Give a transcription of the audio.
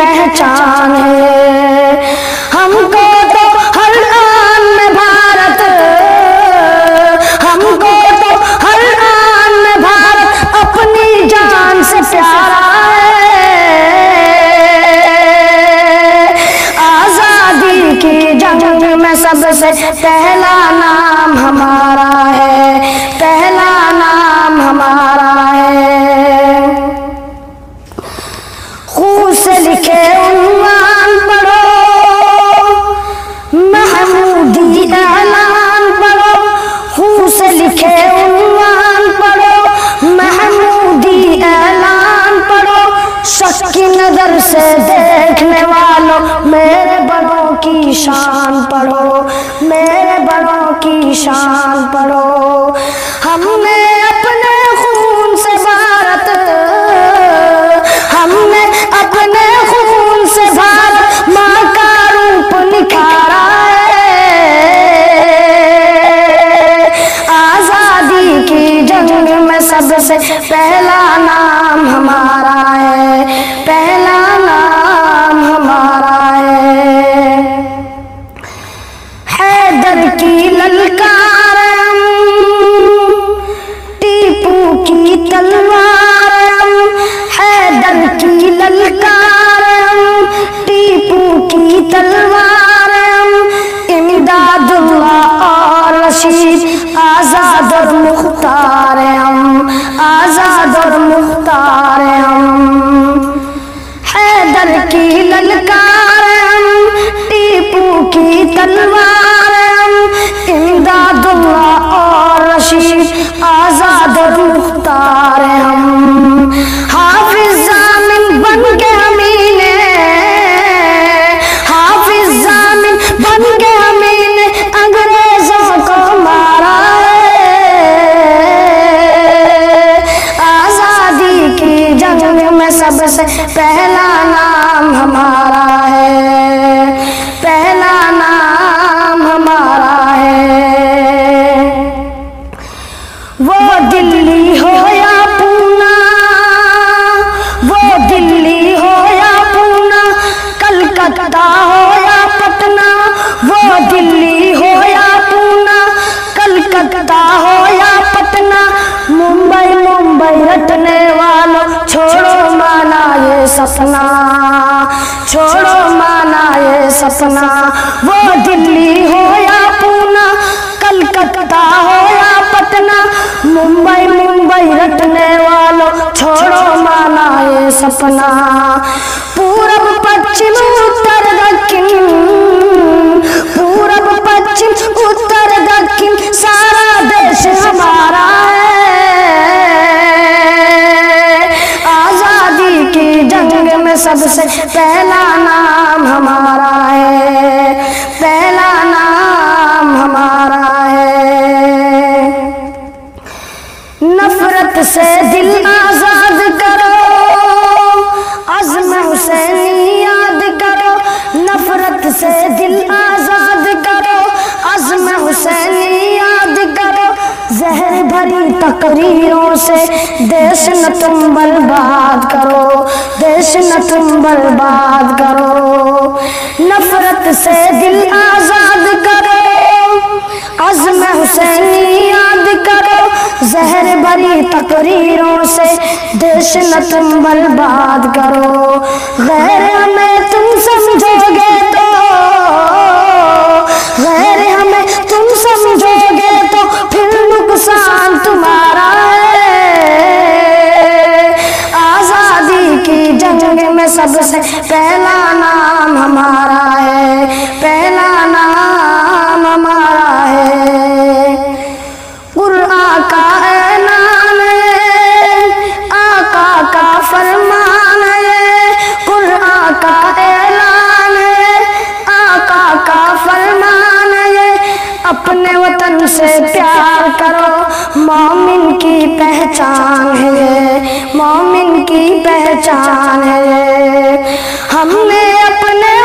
पहचान है। हमको तो हर आन में भारत, हमको तो हर आन में भारत अपनी जान से प्यारा है। आज़ादी की जंग में सबसे पहला नाम हमारा की शान पढ़ो, मेरे बड़ों की शान पढ़ो। हमने अपने खून से भारत, हमने अपने खून से भारत माँ का रूप निखारा है। आज़ादी की जंग में सबसे पहला नाम हमारा तलवार हैदर की ललकार टीपू की तलवार हम, और रशीद आज़ाद और मुख्तार आज़ाद मुख्तार सपना, छोड़ो माना ये सपना। वो दिल्ली हो या पूना, कलकत्ता हो या पटना, मुंबई मुंबई रटने वालों, छोड़ो माना ये सपना। सबसे पहला नाम हमारा है। पहला नाम हमारा है। नफरत से दिल आज़ाद करो, अज़म हुसैन याद करो। नफरत से दिल तकरीरों से, देश न तुम बर्बाद करो, देश न तुम बर्बाद करो। नफरत से दिल आज़ाद करो, अज़म हुसैनी याद करो, जहर भरी तकरीरों से, देश न तुम बर्बाद करो। गैर सबसे पहला नाम हमारा है। पहला नाम हमारा है। कुर्आ का ऐलान है। आका का फरमान है। कुर्आ का ऐलान है। आका का फरमान है। अपने वतन से प्यार करो। मोमिन की पहचान है मोमिन की पहचान है। हमने अपने